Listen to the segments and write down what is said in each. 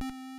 you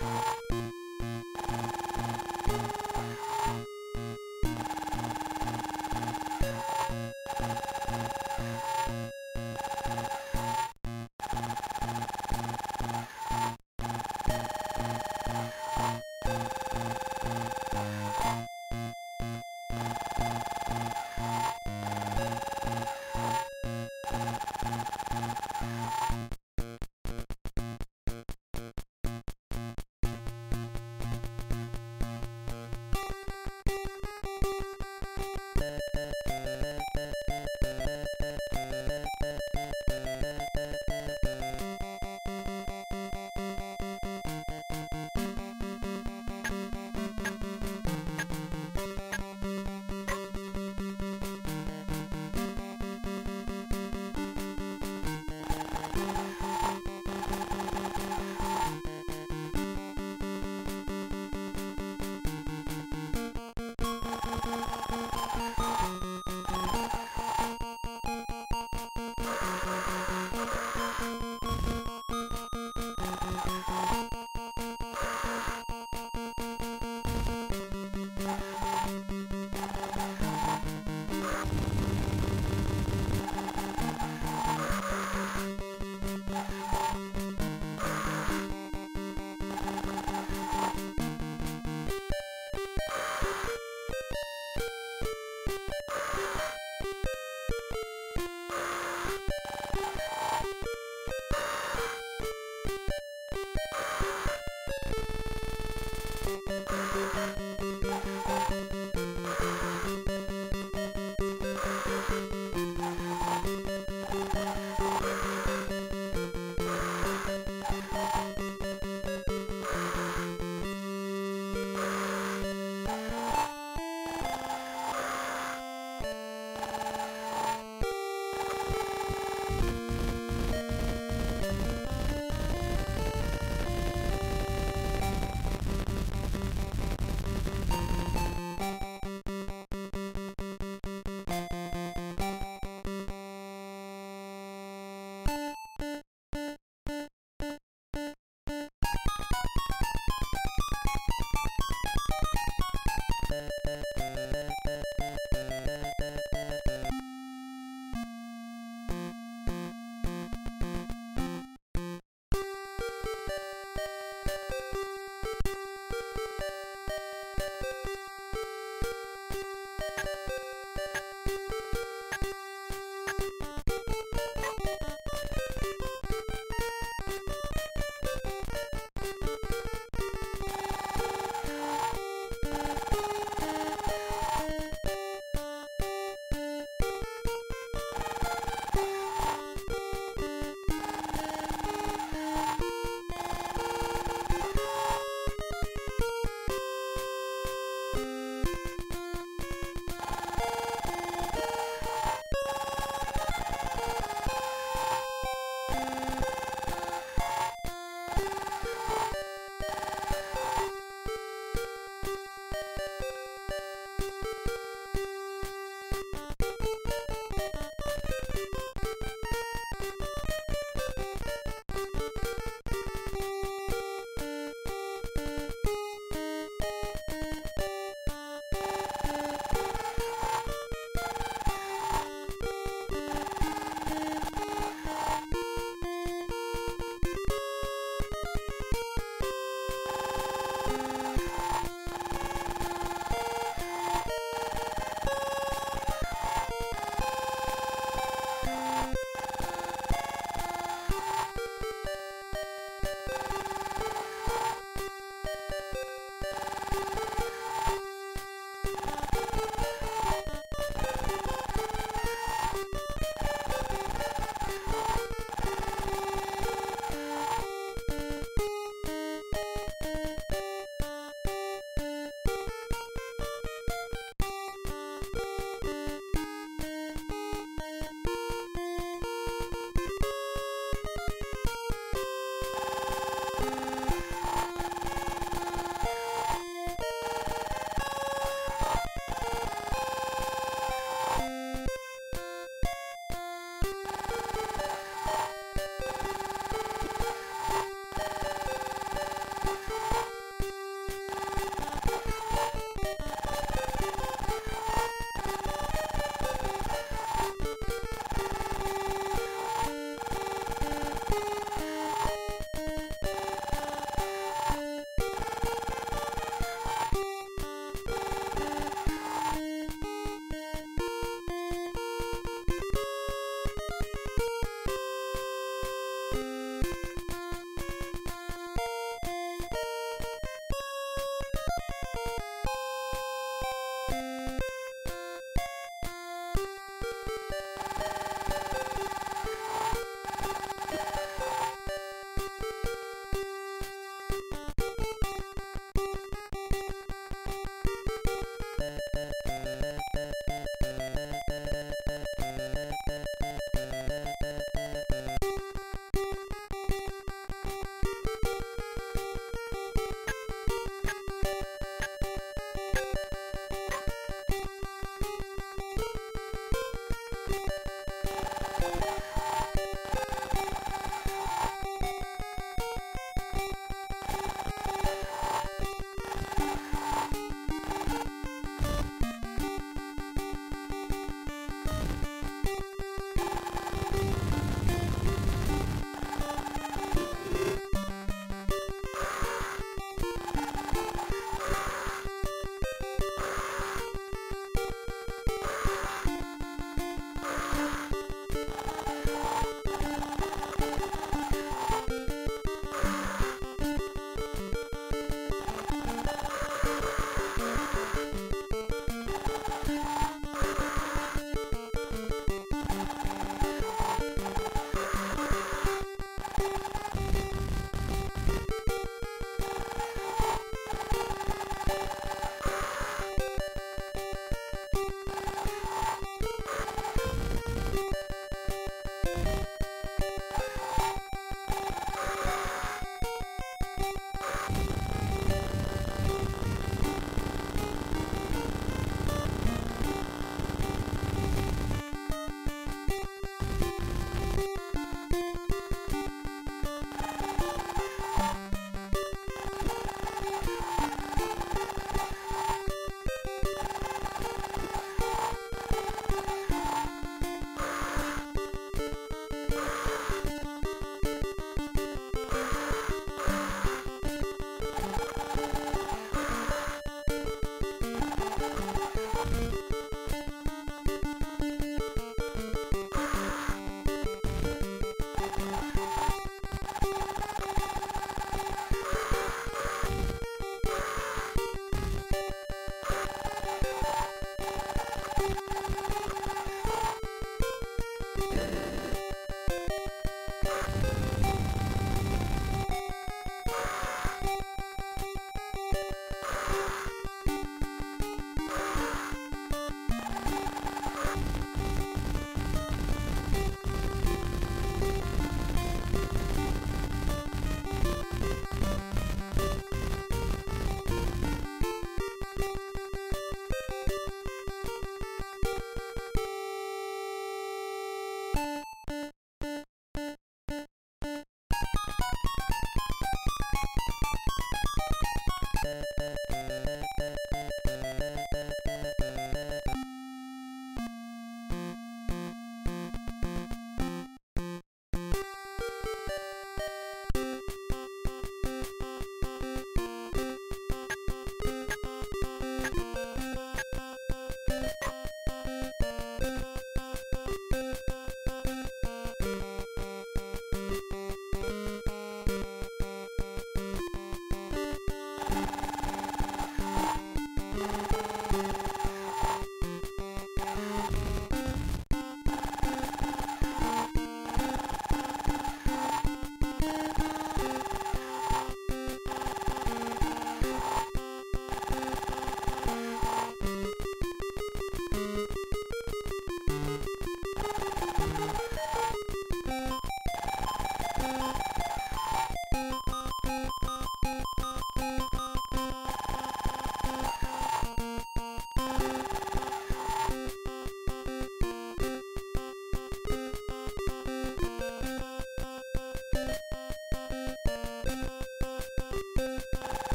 you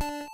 Thank you.